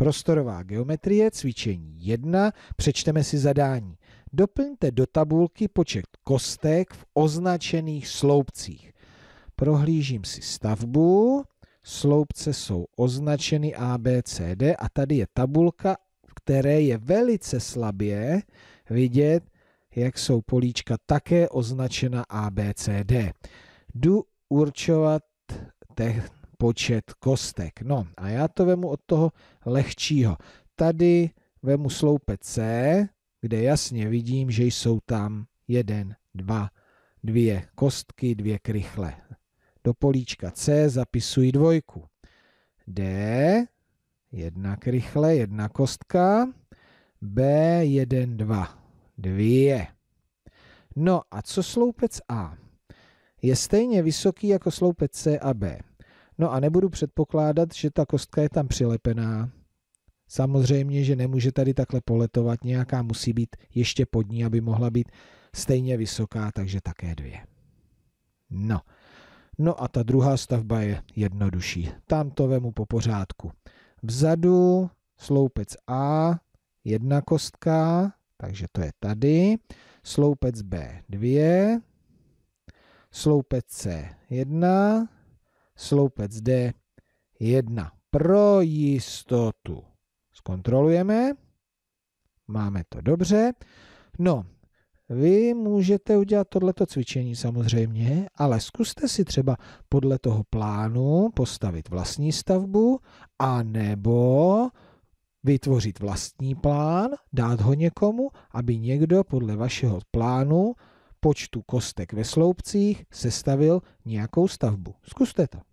Prostorová geometrie, cvičení 1, přečteme si zadání. Doplňte do tabulky počet kostek v označených sloupcích. Prohlížím si stavbu, sloupce jsou označeny A, B, C, D a tady je tabulka, v které je velice slabě vidět, jak jsou políčka také označena A, B, C, D. Jdu určovat ten počet kostek. No a já to vemu od toho lehčího. Tady vemu sloupec C, kde jasně vidím, že jsou tam jeden, dva, dvě kostky, dvě krychle. Do políčka C zapisuji dvojku. D, jedna krychle, jedna kostka. B, jeden, dva, dvě. No a co sloupec A? Je stejně vysoký jako sloupec C a B. No a nebudu předpokládat, že ta kostka je tam přilepená. Samozřejmě, že nemůže tady takhle poletovat, nějaká musí být ještě pod ní, aby mohla být stejně vysoká, takže také dvě. No. No a ta druhá stavba je jednodušší. Tam to vemu po pořádku. Vzadu sloupec A, jedna kostka, takže to je tady. Sloupec B, dvě. Sloupec C, jedna sloupec D 1 pro jistotu. Zkontrolujeme. Máme to dobře. No, vy můžete udělat tohleto cvičení samozřejmě, ale zkuste si třeba podle toho plánu postavit vlastní stavbu a nebo vytvořit vlastní plán, dát ho někomu, aby někdo podle vašeho plánu počtu kostek ve sloupcích sestavil nějakou stavbu. Zkuste to.